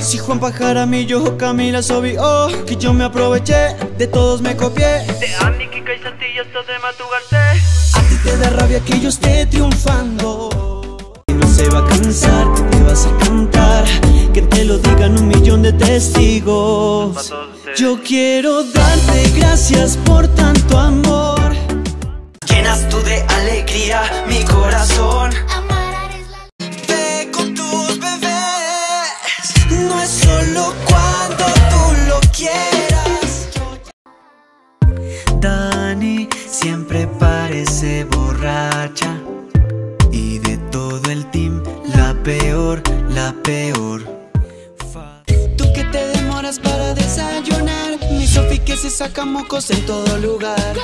Si Juan Pajaramillo, Camila Sobi, oh Que yo me aproveché, de todos me copié. De Andy, Kika y Santillo hasta de Matu Garcés A ti te da rabia que yo esté triunfando. Y no se va a cansar, te vas a cantar Que te lo digan un millón de testigos. Yo quiero darte gracias por tanto amor. Llenas tú de alegría mi corazón peor. Tú que te demoras para desayunar. Mi Sofi que se saca mocos en todo lugar